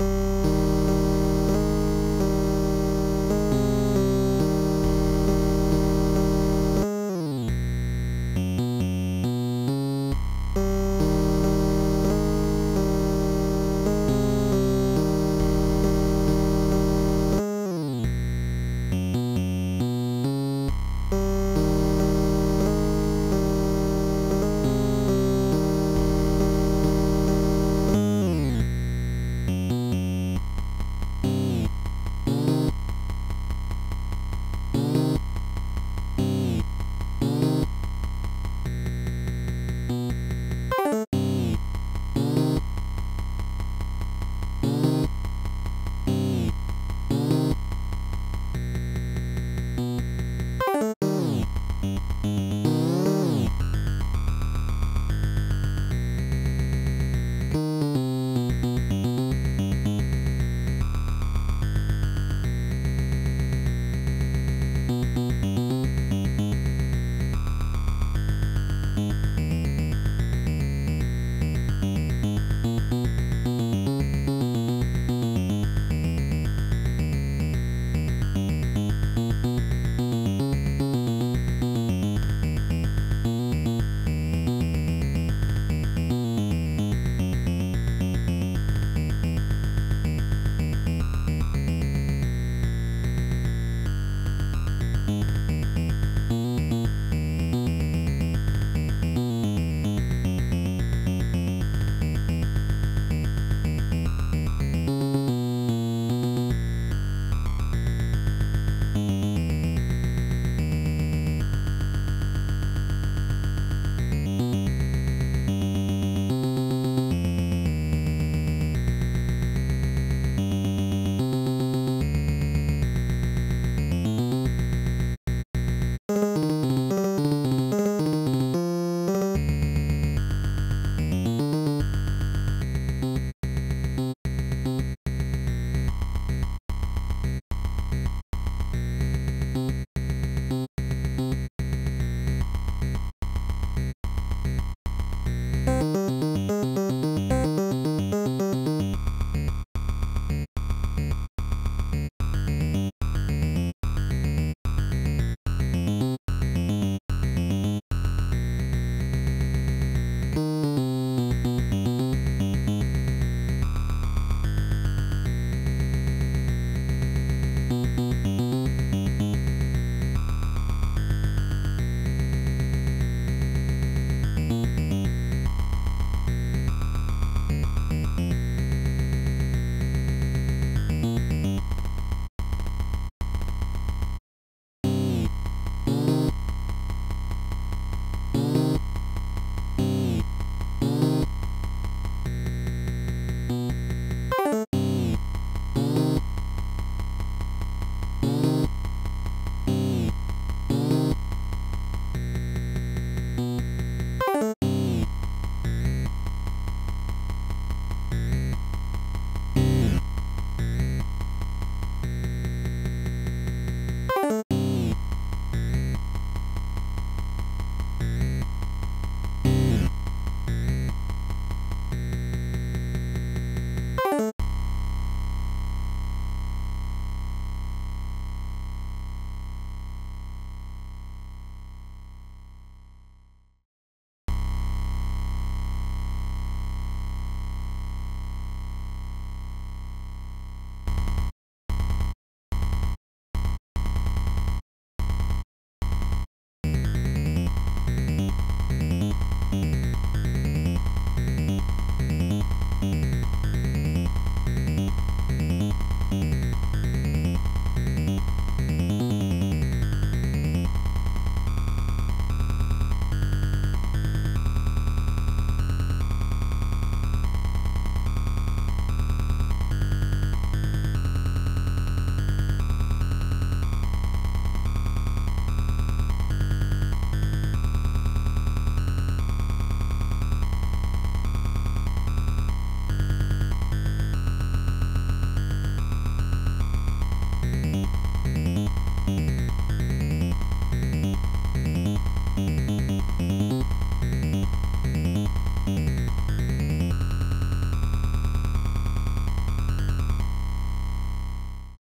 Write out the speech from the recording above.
you